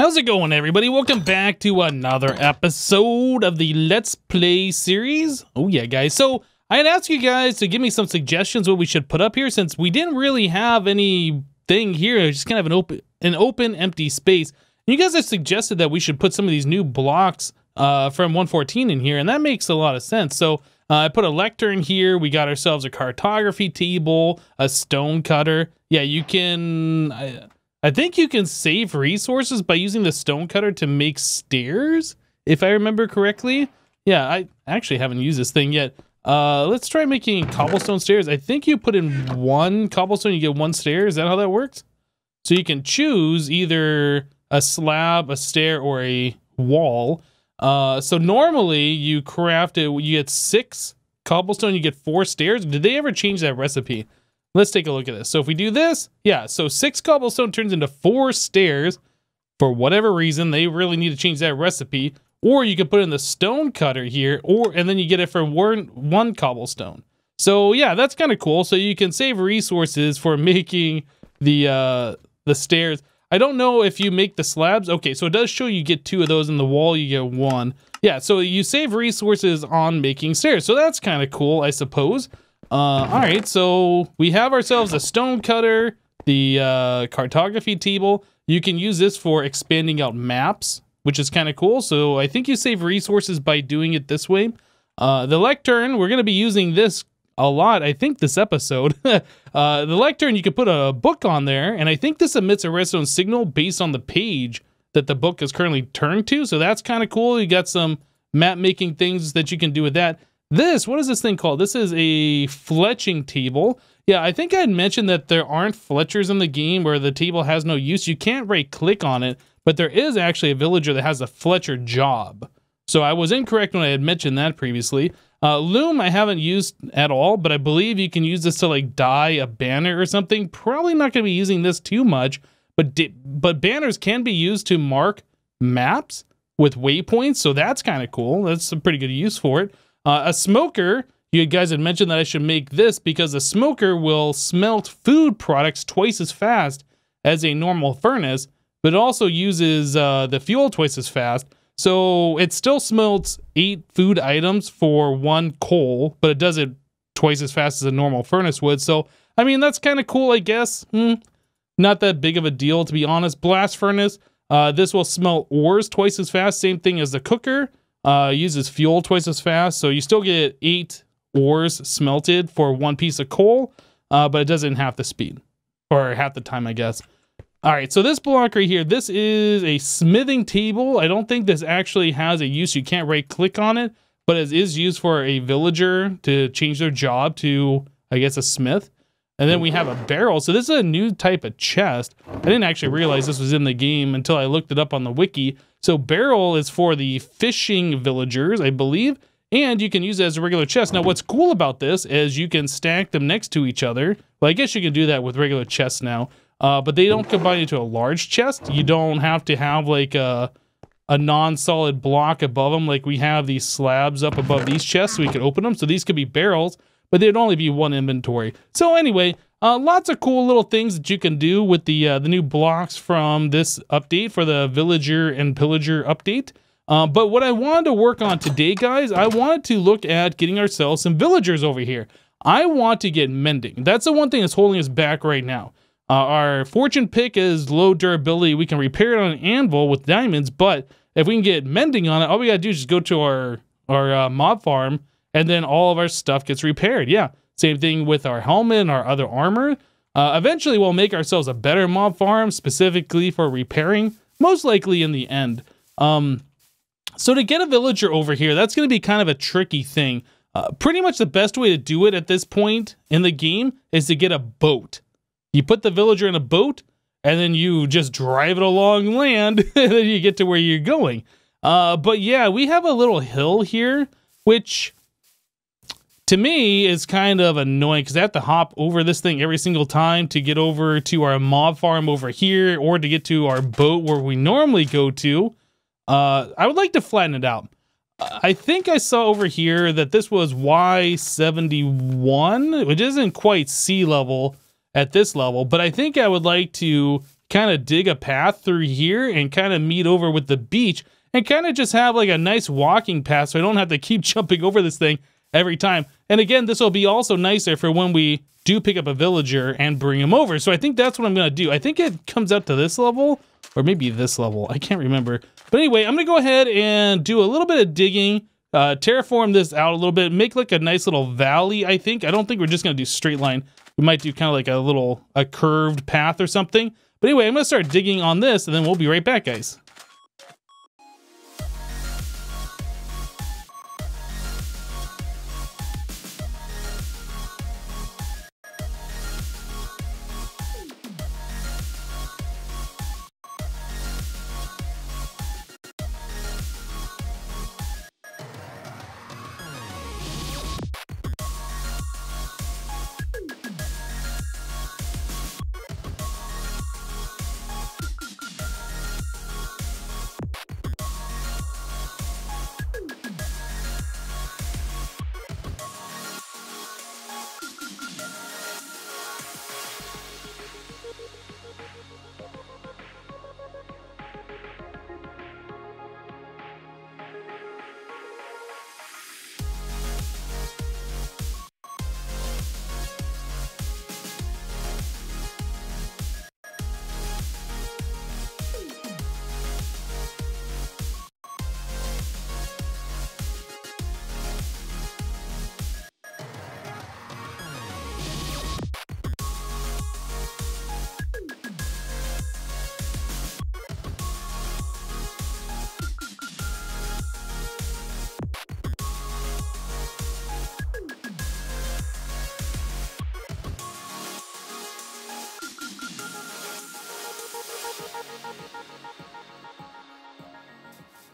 How's it going, everybody? Welcome back to another episode of the Let's Play series. Oh, yeah, guys. So, I had asked you guys to give me some suggestions what we should put up here since we didn't really have anything here. Just kind of an open, an open, empty space. And you guys have suggested that we should put some of these new blocks uh, from 114 in here, and that makes a lot of sense. So, uh, I put a lectern here. We got ourselves a cartography table, a stone cutter. Yeah, you can... I, I think you can save resources by using the stone cutter to make stairs, if I remember correctly. Yeah, I actually haven't used this thing yet. Uh, let's try making cobblestone stairs. I think you put in one cobblestone, you get one stair. Is that how that works? So you can choose either a slab, a stair, or a wall. Uh, so normally you craft it, you get six cobblestone, you get four stairs. Did they ever change that recipe? Let's take a look at this. So if we do this, yeah, so six cobblestone turns into four stairs. For whatever reason, they really need to change that recipe. Or you could put in the stone cutter here, or and then you get it for one, one cobblestone. So yeah, that's kind of cool. So you can save resources for making the uh, the stairs. I don't know if you make the slabs. Okay, so it does show you get two of those in the wall, you get one. Yeah, so you save resources on making stairs. So that's kind of cool, I suppose. Uh, all right, so we have ourselves a stone cutter, the uh, cartography table. You can use this for expanding out maps, which is kind of cool. So I think you save resources by doing it this way. Uh, the lectern, we're going to be using this a lot, I think, this episode. uh, the lectern, you can put a book on there, and I think this emits a redstone signal based on the page that the book is currently turned to. So that's kind of cool. You got some map making things that you can do with that. This, what is this thing called? This is a fletching table. Yeah, I think I had mentioned that there aren't fletchers in the game where the table has no use. You can't right click on it, but there is actually a villager that has a fletcher job. So I was incorrect when I had mentioned that previously. Uh, Loom I haven't used at all, but I believe you can use this to like dye a banner or something. Probably not going to be using this too much, but but banners can be used to mark maps with waypoints, so that's kind of cool. That's a pretty good use for it. Uh, a smoker, you guys had mentioned that I should make this because a smoker will smelt food products twice as fast as a normal furnace, but it also uses uh, the fuel twice as fast. So it still smelts eight food items for one coal, but it does it twice as fast as a normal furnace would. So, I mean, that's kind of cool, I guess. Hmm, not that big of a deal, to be honest. Blast furnace, uh, this will smelt ores twice as fast. Same thing as the cooker. Uh, uses fuel twice as fast, so you still get eight ores smelted for one piece of coal, uh, but it does it in half the speed, or half the time, I guess. All right, so this block right here, this is a smithing table. I don't think this actually has a use. You can't right click on it, but it is used for a villager to change their job to, I guess, a smith. And then we have a barrel. So this is a new type of chest. I didn't actually realize this was in the game until I looked it up on the wiki. So barrel is for the fishing villagers, I believe, and you can use it as a regular chest. Now, what's cool about this is you can stack them next to each other. Well, I guess you can do that with regular chests now, uh, but they don't combine into a large chest. You don't have to have like a, a non-solid block above them like we have these slabs up above these chests so we can open them. So these could be barrels, but there'd only be one inventory. So anyway, uh, lots of cool little things that you can do with the uh, the new blocks from this update for the villager and pillager update. Uh, but what I wanted to work on today, guys, I wanted to look at getting ourselves some villagers over here. I want to get mending. That's the one thing that's holding us back right now. Uh, our fortune pick is low durability. We can repair it on an anvil with diamonds, but if we can get mending on it, all we gotta do is just go to our our uh, mob farm, and then all of our stuff gets repaired. Yeah, same thing with our helmet and our other armor. Uh, eventually, we'll make ourselves a better mob farm specifically for repairing, most likely in the end. Um, so to get a villager over here, that's going to be kind of a tricky thing. Uh, pretty much the best way to do it at this point in the game is to get a boat. You put the villager in a boat, and then you just drive it along land, and then you get to where you're going. Uh, but yeah, we have a little hill here, which to me is kind of annoying because I have to hop over this thing every single time to get over to our mob farm over here or to get to our boat where we normally go to. Uh, I would like to flatten it out. I think I saw over here that this was Y71, which isn't quite sea level at this level, but I think I would like to kind of dig a path through here and kind of meet over with the beach and kind of just have like a nice walking path so I don't have to keep jumping over this thing every time. And again, this will be also nicer for when we do pick up a villager and bring him over. So I think that's what I'm going to do. I think it comes up to this level or maybe this level. I can't remember. But anyway, I'm going to go ahead and do a little bit of digging, uh, terraform this out a little bit, make like a nice little valley, I think. I don't think we're just going to do straight line. We might do kind of like a little a curved path or something. But anyway, I'm going to start digging on this and then we'll be right back, guys.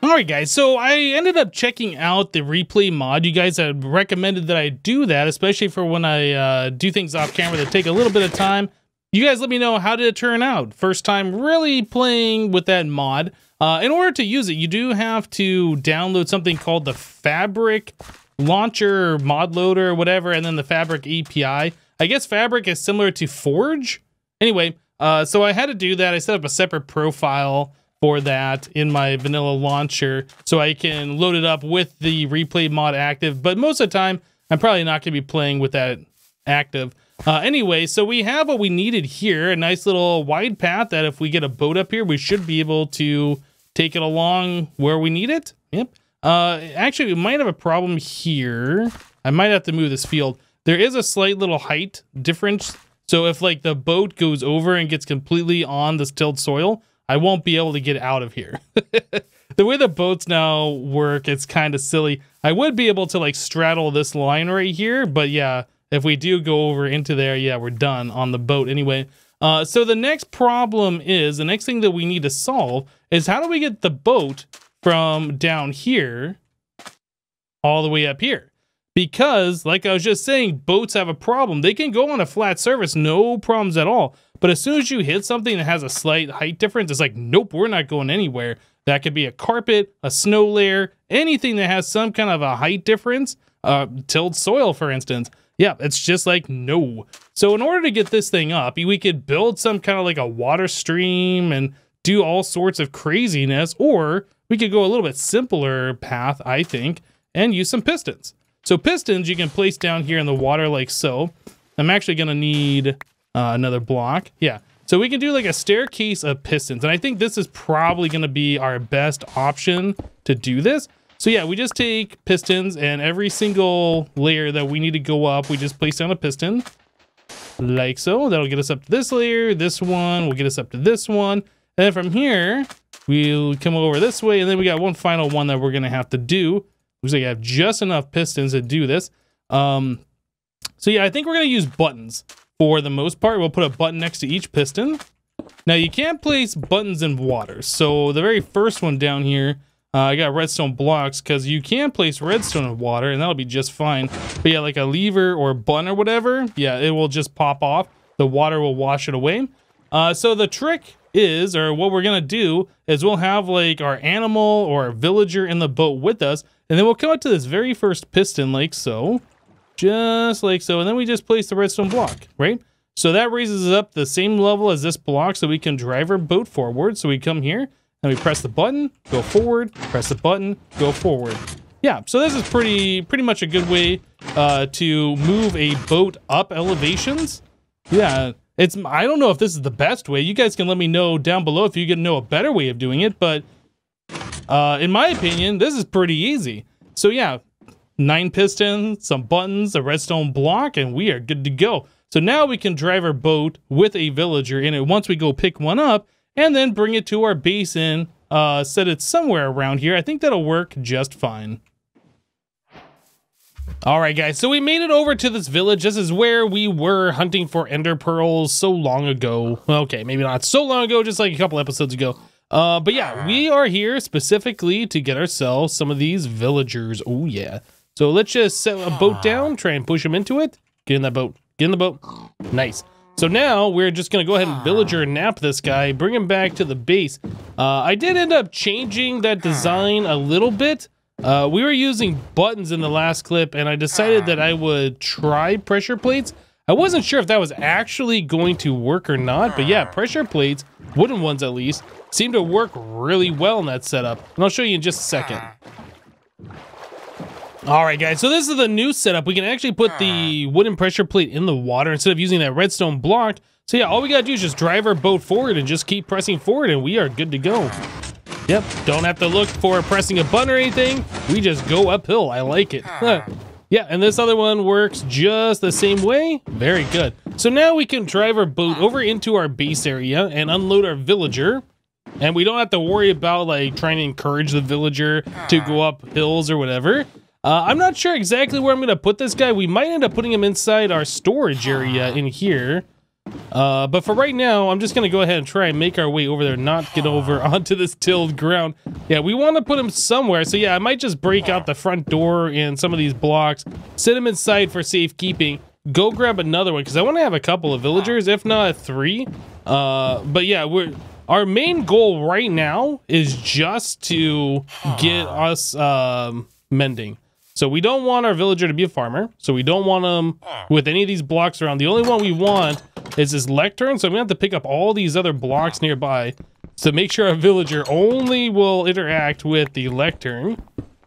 Alright guys, so I ended up checking out the replay mod. You guys had recommended that I do that, especially for when I uh, do things off camera that take a little bit of time. You guys let me know how did it turn out. First time really playing with that mod. Uh, in order to use it, you do have to download something called the Fabric Launcher Mod Loader or whatever, and then the Fabric API. I guess Fabric is similar to Forge. Anyway, uh, so I had to do that. I set up a separate profile for that in my vanilla launcher so I can load it up with the replay mod active. But most of the time, I'm probably not going to be playing with that active. Uh, anyway, so we have what we needed here, a nice little wide path that if we get a boat up here, we should be able to take it along where we need it. Yep. Uh, actually, we might have a problem here. I might have to move this field. There is a slight little height difference. So if like the boat goes over and gets completely on this tilled soil, I won't be able to get out of here. the way the boats now work, it's kind of silly. I would be able to like straddle this line right here, but yeah, if we do go over into there, yeah, we're done on the boat anyway. Uh, so the next problem is, the next thing that we need to solve is how do we get the boat from down here all the way up here? Because, like I was just saying, boats have a problem. They can go on a flat surface, no problems at all. But as soon as you hit something that has a slight height difference, it's like, nope, we're not going anywhere. That could be a carpet, a snow layer, anything that has some kind of a height difference, uh, tilled soil, for instance. Yeah, it's just like, no. So in order to get this thing up, we could build some kind of like a water stream and do all sorts of craziness, or we could go a little bit simpler path, I think, and use some pistons. So pistons you can place down here in the water like so. I'm actually going to need uh, another block. Yeah. So we can do like a staircase of pistons. And I think this is probably going to be our best option to do this. So yeah, we just take pistons and every single layer that we need to go up, we just place down a piston like so. That'll get us up to this layer. This one will get us up to this one. And then from here, we'll come over this way. And then we got one final one that we're going to have to do. Looks like I have just enough pistons to do this. Um, so yeah, I think we're going to use buttons for the most part. We'll put a button next to each piston. Now you can't place buttons in water. So the very first one down here, uh, I got redstone blocks because you can place redstone in water and that'll be just fine. But yeah, like a lever or button or whatever, yeah, it will just pop off. The water will wash it away. Uh, so the trick is, or what we're going to do, is we'll have like our animal or our villager in the boat with us and then we'll come up to this very first piston like so. Just like so. And then we just place the redstone block, right? So that raises us up the same level as this block so we can drive our boat forward. So we come here and we press the button, go forward, press the button, go forward. Yeah, so this is pretty pretty much a good way uh, to move a boat up elevations. Yeah, it's I don't know if this is the best way. You guys can let me know down below if you can know a better way of doing it, but uh, in my opinion, this is pretty easy. So yeah, nine pistons, some buttons, a redstone block, and we are good to go. So now we can drive our boat with a villager in it once we go pick one up and then bring it to our basin, uh, set it somewhere around here. I think that'll work just fine. All right, guys, so we made it over to this village. This is where we were hunting for ender pearls so long ago. Okay, maybe not so long ago, just like a couple episodes ago. Uh, but yeah, we are here specifically to get ourselves some of these villagers. Oh, yeah. So let's just set a boat down, try and push them into it. Get in that boat. Get in the boat. Nice. So now we're just going to go ahead and villager nap this guy, bring him back to the base. Uh, I did end up changing that design a little bit. Uh, we were using buttons in the last clip, and I decided that ah. I would try pressure plates. I wasn't sure if that was actually going to work or not, but yeah, ah. pressure plates, wooden ones at least, seem to work really well in that setup. And I'll show you in just a second. Ah. All right, guys, so this is the new setup. We can actually put the wooden pressure plate in the water instead of using that redstone block. So yeah, all we gotta do is just drive our boat forward and just keep pressing forward and we are good to go. Yep, don't have to look for pressing a button or anything. We just go uphill. I like it. yeah, and this other one works just the same way. Very good. So now we can drive our boat over into our base area and unload our villager. And we don't have to worry about like trying to encourage the villager to go up hills or whatever. Uh, I'm not sure exactly where I'm going to put this guy. We might end up putting him inside our storage area in here. Uh, but for right now, I'm just going to go ahead and try and make our way over there, not get over onto this tilled ground. Yeah, we want to put him somewhere. So yeah, I might just break out the front door and some of these blocks, sit him inside for safekeeping, go grab another one, because I want to have a couple of villagers, if not three. Uh, but yeah, we're... Our main goal right now is just to get us um, mending. So we don't want our villager to be a farmer. So we don't want him with any of these blocks around. The only one we want is this lectern. So to have to pick up all these other blocks nearby to make sure our villager only will interact with the lectern.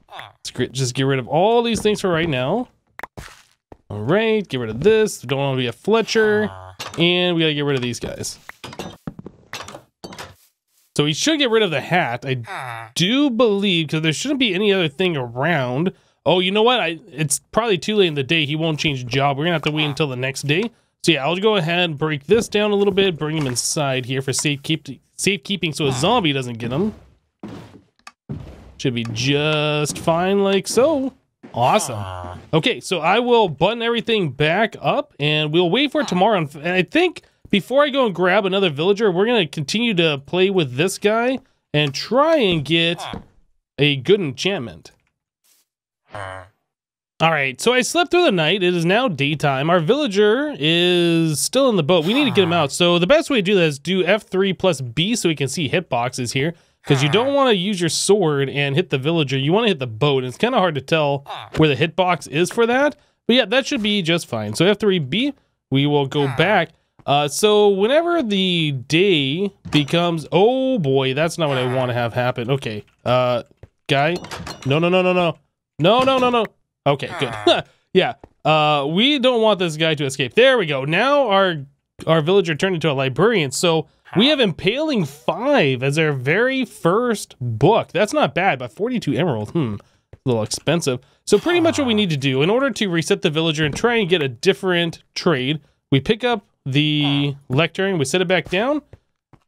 Let's just get rid of all these things for right now. All right, get rid of this. Don't want to be a Fletcher. And we got to get rid of these guys. So we should get rid of the hat. I do believe, because there shouldn't be any other thing around. Oh, you know what? I, it's probably too late in the day. He won't change job. We're going to have to wait until the next day. So yeah, I'll go ahead and break this down a little bit, bring him inside here for safe keep safekeeping so a zombie doesn't get him. Should be just fine like so. Awesome. Okay, so I will button everything back up and we'll wait for tomorrow. And I think before I go and grab another villager, we're going to continue to play with this guy and try and get a good enchantment. Uh-huh. All right, so I slept through the night. It is now daytime. Our villager is still in the boat. We need to get him out. So the best way to do that is do F3 plus B so we can see hitboxes here. Because you don't ah. want to use your sword and hit the villager. You want to hit the boat. And It's kind of hard to tell ah. where the hitbox is for that. But yeah, that should be just fine. So F3B, we will go ah. back. Uh, so whenever the day becomes... Oh boy, that's not what I want to have happen. Okay, uh, guy. No, no, no, no, no. No, no, no, no. Okay, good. yeah. Uh, we don't want this guy to escape. There we go. Now our our villager turned into a librarian. So we have Impaling 5 as our very first book. That's not bad, but 42 emerald. Hmm. A little expensive. So pretty much what we need to do in order to reset the villager and try and get a different trade, we pick up the lectern, we set it back down,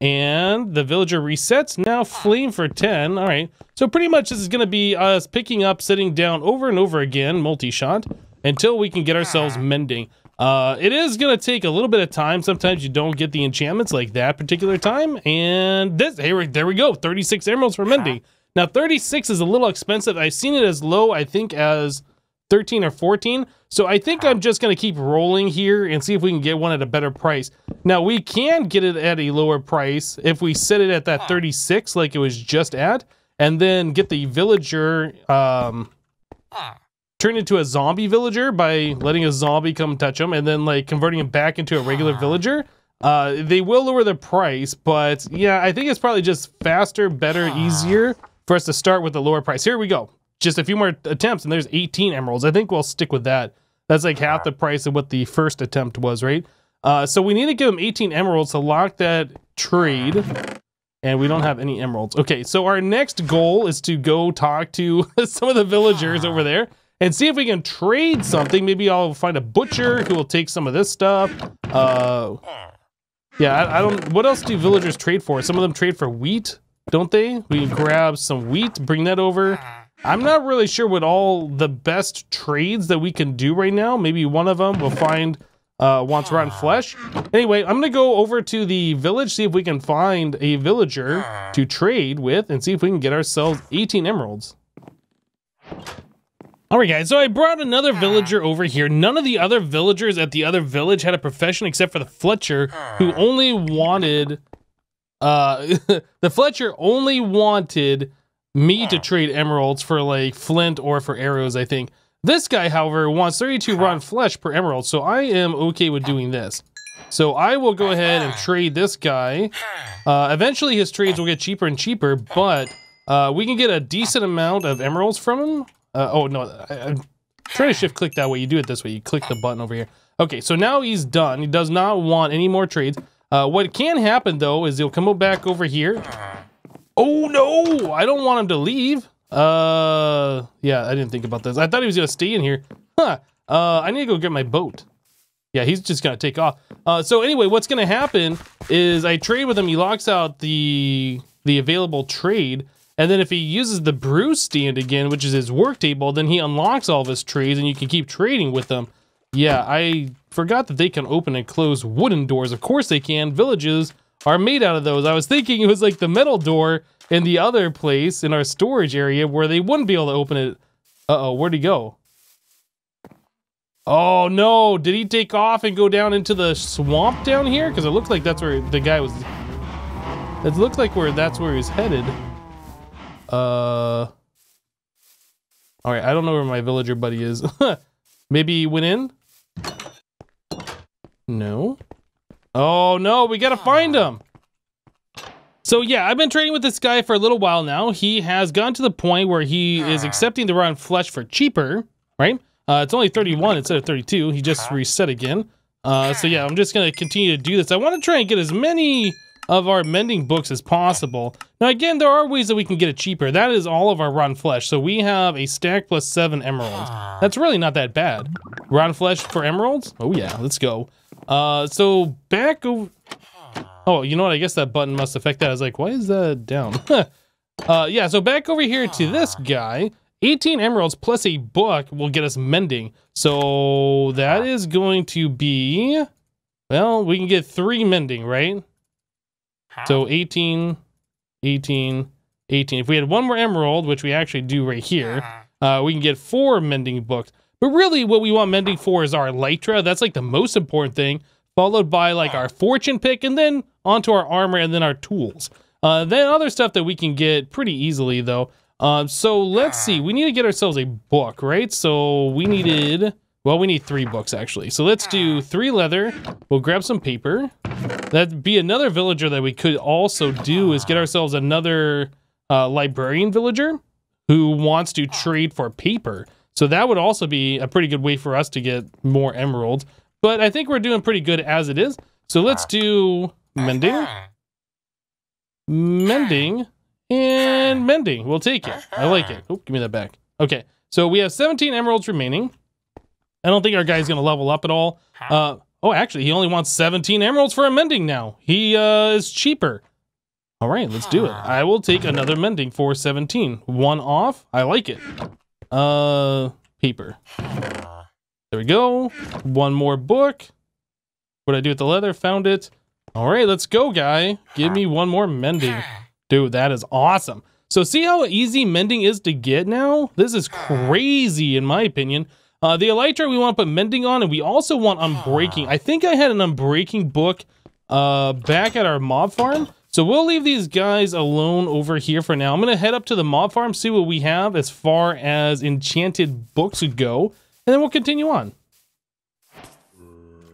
and the villager resets. Now flame for 10. All right. So pretty much this is going to be us picking up, sitting down over and over again, multi-shot, until we can get ourselves mending. Uh, it is going to take a little bit of time. Sometimes you don't get the enchantments like that particular time. And this, here, there we go. 36 emeralds for mending. Now 36 is a little expensive. I've seen it as low, I think, as 13 or 14. So I think I'm just going to keep rolling here and see if we can get one at a better price. Now, we can get it at a lower price if we set it at that 36 like it was just at, and then get the villager um, turn into a zombie villager by letting a zombie come touch him and then like converting him back into a regular villager. Uh, they will lower the price, but yeah, I think it's probably just faster, better, easier for us to start with the lower price. Here we go. Just a few more attempts and there's 18 emeralds. I think we'll stick with that. That's like half the price of what the first attempt was, right? Uh, so we need to give him 18 emeralds to lock that trade. And we don't have any emeralds. Okay, so our next goal is to go talk to some of the villagers over there and see if we can trade something. Maybe I'll find a butcher who will take some of this stuff. Uh, yeah, I, I, don't. What else do villagers trade for? Some of them trade for wheat, don't they? We can grab some wheat, bring that over. I'm not really sure what all the best trades that we can do right now. Maybe one of them will find uh, wants rotten flesh. Anyway, I'm gonna go over to the village, see if we can find a villager to trade with, and see if we can get ourselves 18 emeralds. Alright guys, so I brought another villager over here. None of the other villagers at the other village had a profession except for the Fletcher, who only wanted... Uh, the Fletcher only wanted me to trade emeralds for like flint or for arrows, I think. This guy, however, wants 32 rotten flesh per emerald, so I am okay with doing this. So I will go ahead and trade this guy. Uh, eventually his trades will get cheaper and cheaper, but uh, we can get a decent amount of emeralds from him. Uh, oh, no, I, am trying to shift click that way. You do it this way. You click the button over here. Okay, so now he's done. He does not want any more trades. Uh, what can happen, though, is he'll come back over here. Oh, no! I don't want him to leave. Uh, yeah, I didn't think about this. I thought he was gonna stay in here. Huh. Uh, I need to go get my boat. Yeah, he's just gonna take off. Uh, so anyway, what's gonna happen is I trade with him. He locks out the the available trade, and then if he uses the brew stand again, which is his work table, then he unlocks all of his trades, and you can keep trading with them. Yeah, I forgot that they can open and close wooden doors. Of course they can. Villages are made out of those. I was thinking it was like the metal door in the other place in our storage area where they wouldn't be able to open it. Uh-oh, where'd he go? Oh no, did he take off and go down into the swamp down here? Because it looks like that's where the guy was. It looks like where that's where he's headed. Uh. All right, I don't know where my villager buddy is. Maybe he went in? No. Oh no, we gotta find him. So yeah, I've been trading with this guy for a little while now. He has gone to the point where he is accepting the rotten flesh for cheaper, right? Uh, it's only 31 instead of 32. He just reset again. Uh, so yeah, I'm just going to continue to do this. I want to try and get as many of our mending books as possible. Now again, there are ways that we can get it cheaper. That is all of our rotten flesh. So we have a stack plus seven emeralds. That's really not that bad. Rotten flesh for emeralds? Oh yeah, let's go. Uh, so back over Oh, you know what? I guess that button must affect that. I was like, why is that down? uh, yeah, so back over here to this guy. 18 emeralds plus a book will get us mending. So that is going to be... Well, we can get three mending, right? So 18, 18, 18. If we had one more emerald, which we actually do right here, uh, we can get four mending books. But really, what we want mending for is our elytra. That's like the most important thing followed by like our fortune pick, and then onto our armor, and then our tools. Uh, then other stuff that we can get pretty easily though. Uh, so let's see, we need to get ourselves a book, right? So we needed, well, we need three books actually. So let's do three leather. We'll grab some paper. That'd be another villager that we could also do is get ourselves another uh, librarian villager who wants to trade for paper. So that would also be a pretty good way for us to get more emeralds. But I think we're doing pretty good as it is. So let's do mending. Mending. And mending. We'll take it. I like it. Oh, give me that back. Okay. So we have 17 emeralds remaining. I don't think our guy's going to level up at all. Uh, oh, actually, he only wants 17 emeralds for a mending now. He uh, is cheaper. All right, let's do it. I will take another mending for 17. One off. I like it. Uh, paper. There we go. One more book. What I do with the leather? Found it. All right, let's go, guy. Give me one more mending. Dude, that is awesome. So see how easy mending is to get now? This is crazy, in my opinion. Uh, the elytra we want to put mending on, and we also want unbreaking. I think I had an unbreaking book uh, back at our mob farm. So we'll leave these guys alone over here for now. I'm going to head up to the mob farm, see what we have as far as enchanted books would go, and then we'll continue on.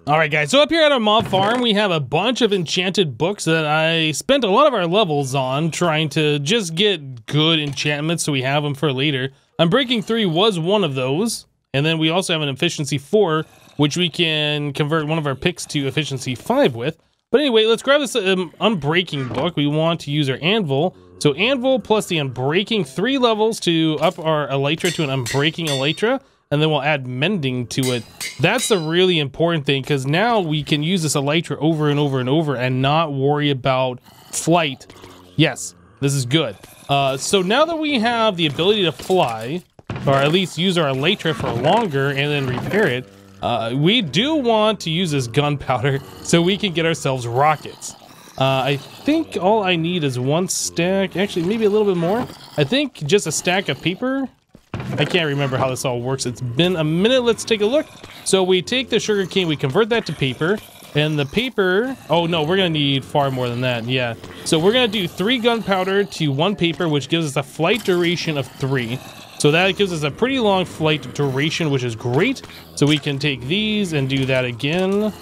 All right, guys, so up here at our mob farm, we have a bunch of enchanted books that I spent a lot of our levels on trying to just get good enchantments so we have them for later. Unbreaking 3 was one of those, and then we also have an Efficiency 4, which we can convert one of our picks to Efficiency 5 with. But anyway, let's grab this um, Unbreaking book. We want to use our Anvil. So Anvil plus the Unbreaking, three levels to up our Elytra to an Unbreaking Elytra and then we'll add mending to it. That's the really important thing because now we can use this elytra over and over and over and not worry about flight. Yes, this is good. Uh, so now that we have the ability to fly, or at least use our elytra for longer and then repair it, uh, we do want to use this gunpowder so we can get ourselves rockets. Uh, I think all I need is one stack, actually maybe a little bit more. I think just a stack of paper I can't remember how this all works. It's been a minute. Let's take a look. So we take the sugar cane, we convert that to paper, and the paper... Oh, no, we're going to need far more than that. Yeah. So we're going to do three gunpowder to one paper, which gives us a flight duration of three. So that gives us a pretty long flight duration, which is great. So we can take these and do that again.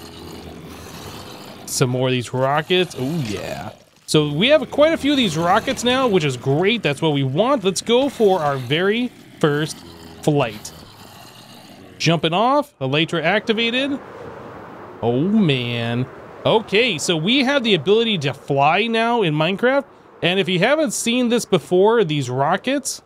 Some more of these rockets. Oh, yeah. So we have quite a few of these rockets now, which is great. That's what we want. Let's go for our very first flight. Jumping off, Elytra activated. Oh man. Okay, so we have the ability to fly now in Minecraft. And if you haven't seen this before, these rockets,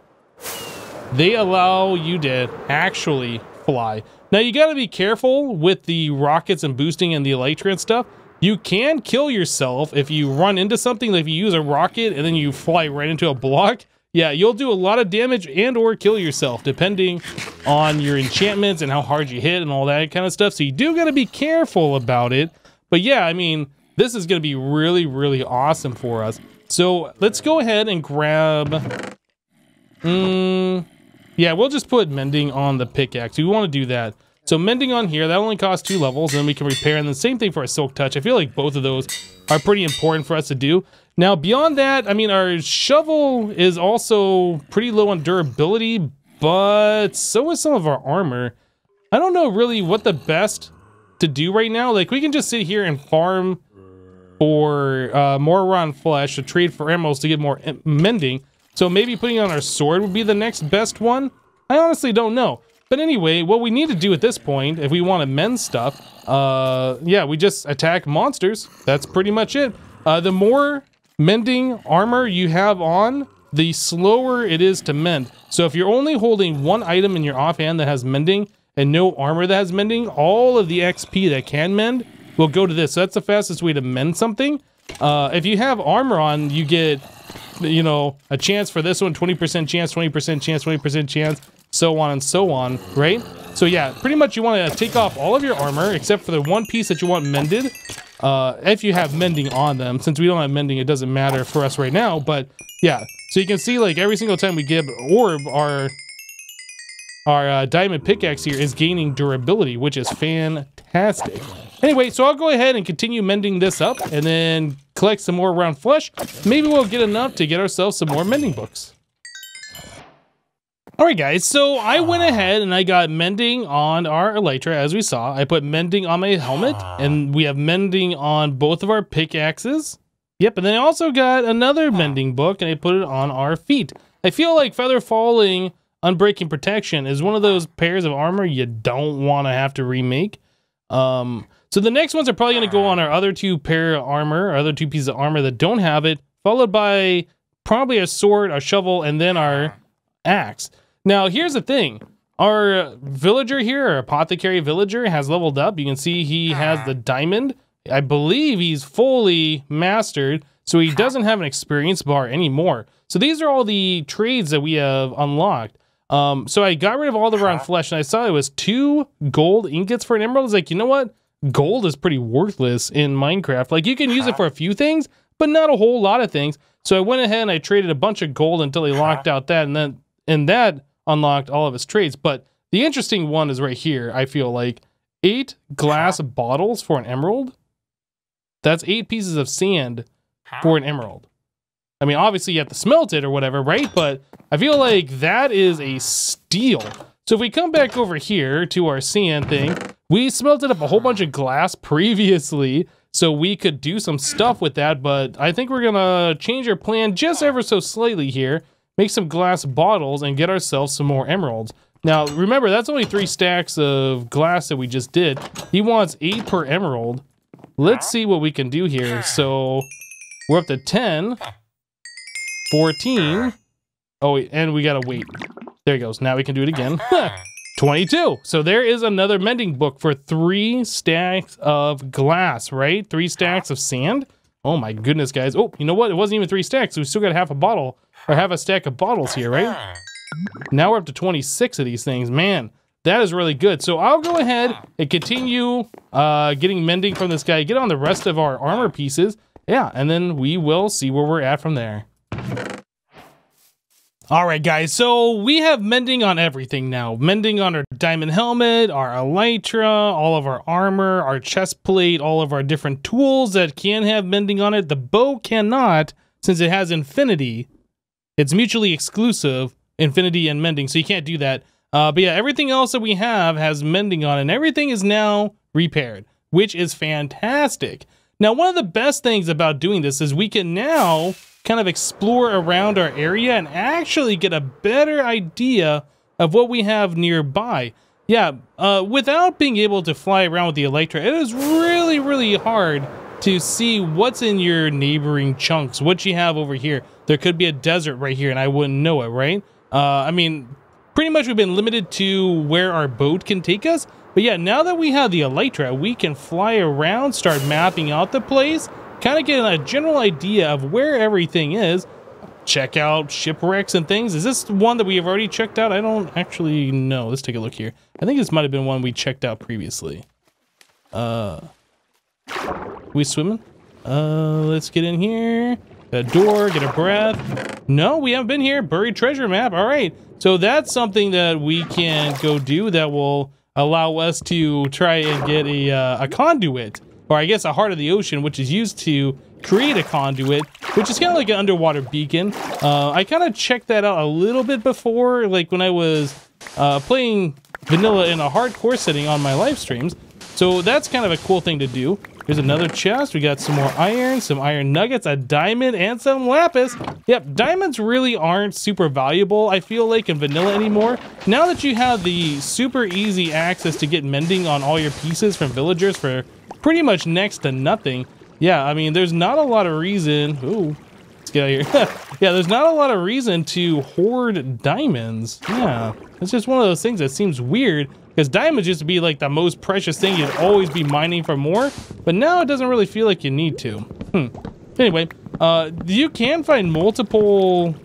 they allow you to actually fly. Now you gotta be careful with the rockets and boosting and the Elytra and stuff. You can kill yourself if you run into something, like if you use a rocket and then you fly right into a block yeah, you'll do a lot of damage and or kill yourself depending on your enchantments and how hard you hit and all that kind of stuff. So you do got to be careful about it. But yeah, I mean, this is going to be really, really awesome for us. So let's go ahead and grab... Mm, yeah, we'll just put mending on the pickaxe. We want to do that. So mending on here, that only costs two levels, and we can repair. And the same thing for a silk touch. I feel like both of those are pretty important for us to do. Now, beyond that, I mean, our shovel is also pretty low on durability, but so is some of our armor. I don't know really what the best to do right now. Like, we can just sit here and farm for uh, more raw flesh to trade for emeralds to get more mending. So maybe putting on our sword would be the next best one. I honestly don't know. But anyway, what we need to do at this point, if we want to mend stuff, uh, yeah, we just attack monsters. That's pretty much it. Uh, the more mending armor you have on, the slower it is to mend. So if you're only holding one item in your offhand that has mending and no armor that has mending, all of the XP that can mend will go to this. So that's the fastest way to mend something. Uh, if you have armor on, you get, you know, a chance for this one, 20% chance, 20% chance, 20% chance so on and so on, right? So yeah, pretty much you want to take off all of your armor except for the one piece that you want mended. Uh, if you have mending on them, since we don't have mending, it doesn't matter for us right now. But yeah, so you can see like every single time we give orb, our our uh, diamond pickaxe here is gaining durability, which is fantastic. Anyway, so I'll go ahead and continue mending this up and then collect some more round flesh. Maybe we'll get enough to get ourselves some more mending books. All right, guys, so I went ahead and I got mending on our elytra, as we saw. I put mending on my helmet, and we have mending on both of our pickaxes. Yep, and then I also got another mending book, and I put it on our feet. I feel like Feather Falling Unbreaking Protection is one of those pairs of armor you don't want to have to remake. Um, so the next ones are probably going to go on our other two pair of armor, our other two pieces of armor that don't have it, followed by probably a sword, a shovel, and then our axe. Now, here's the thing. Our villager here, our apothecary villager, has leveled up. You can see he has the diamond. I believe he's fully mastered, so he doesn't have an experience bar anymore. So these are all the trades that we have unlocked. Um, so I got rid of all the round flesh, and I saw it was two gold ingots for an emerald. I was like, you know what? Gold is pretty worthless in Minecraft. Like, you can use it for a few things, but not a whole lot of things. So I went ahead and I traded a bunch of gold until he locked out that, and then and that unlocked all of his trades. But the interesting one is right here, I feel like. Eight glass bottles for an emerald? That's eight pieces of sand for an emerald. I mean, obviously you have to smelt it or whatever, right? But I feel like that is a steal. So if we come back over here to our sand thing, we smelted up a whole bunch of glass previously, so we could do some stuff with that, but I think we're gonna change our plan just ever so slightly here, make some glass bottles, and get ourselves some more emeralds. Now, remember, that's only three stacks of glass that we just did. He wants eight per emerald. Let's see what we can do here. So, we're up to 10. 14. Oh, and we gotta wait. There he goes. Now we can do it again. 22. So there is another mending book for three stacks of glass, right? Three stacks of sand. Oh my goodness, guys. Oh, you know what? It wasn't even three stacks. We still got half a bottle or half a stack of bottles here, right? Now we're up to 26 of these things. Man, that is really good. So I'll go ahead and continue uh, getting mending from this guy, get on the rest of our armor pieces. Yeah, and then we will see where we're at from there. All right, guys, so we have mending on everything now. Mending on our diamond helmet, our elytra, all of our armor, our chest plate, all of our different tools that can have mending on it. The bow cannot, since it has infinity. It's mutually exclusive, infinity and mending, so you can't do that. Uh, but yeah, everything else that we have has mending on, and everything is now repaired, which is fantastic. Now, one of the best things about doing this is we can now kind of explore around our area and actually get a better idea of what we have nearby. Yeah, uh, without being able to fly around with the Elytra, it is really, really hard to see what's in your neighboring chunks, what you have over here. There could be a desert right here and I wouldn't know it, right? Uh, I mean, pretty much we've been limited to where our boat can take us. But yeah, now that we have the Elytra, we can fly around, start mapping out the place, kind of get a general idea of where everything is, check out shipwrecks and things. Is this one that we have already checked out? I don't actually know. Let's take a look here. I think this might have been one we checked out previously. Uh, we swimming? Uh, let's get in here. A door, get a breath. No, we haven't been here. Buried treasure map. All right. So that's something that we can go do that will allow us to try and get a, uh, a conduit or I guess a heart of the ocean, which is used to create a conduit, which is kind of like an underwater beacon. Uh, I kind of checked that out a little bit before, like when I was uh, playing vanilla in a hardcore setting on my live streams. So that's kind of a cool thing to do. Here's another chest. We got some more iron, some iron nuggets, a diamond, and some lapis. Yep, diamonds really aren't super valuable, I feel like, in vanilla anymore. Now that you have the super easy access to get mending on all your pieces from villagers for pretty much next to nothing. Yeah, I mean, there's not a lot of reason. Ooh, let's get out here. yeah, there's not a lot of reason to hoard diamonds. Yeah, it's just one of those things that seems weird because diamonds used to be like the most precious thing. You'd always be mining for more, but now it doesn't really feel like you need to. Hmm. Anyway, uh, you can find multiple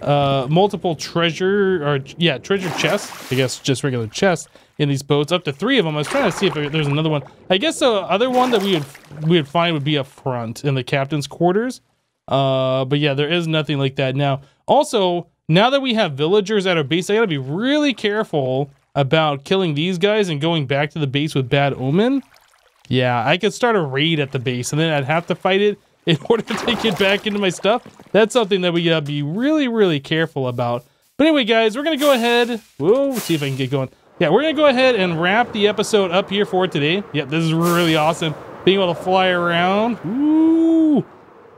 uh, multiple treasure or yeah, treasure chests. I guess just regular chests in these boats. Up to three of them. I was trying to see if there's another one. I guess the other one that we would we would find would be up front in the captain's quarters. Uh, but yeah, there is nothing like that now. Also, now that we have villagers at our base, I gotta be really careful about killing these guys and going back to the base with bad omen. Yeah, I could start a raid at the base and then I'd have to fight it in order to get back into my stuff. That's something that we gotta be really, really careful about. But anyway, guys, we're gonna go ahead. Whoa, see if I can get going. Yeah, we're gonna go ahead and wrap the episode up here for today. Yeah, this is really awesome. Being able to fly around. Ooh.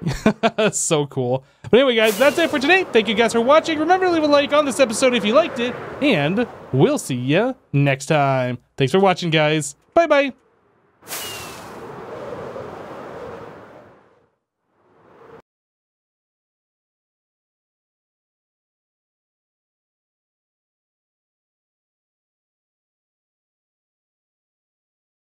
So cool. But anyway, guys, that's it for today. Thank you guys for watching. Remember to leave a like on this episode if you liked it. And we'll see you next time. Thanks for watching, guys. Bye-bye.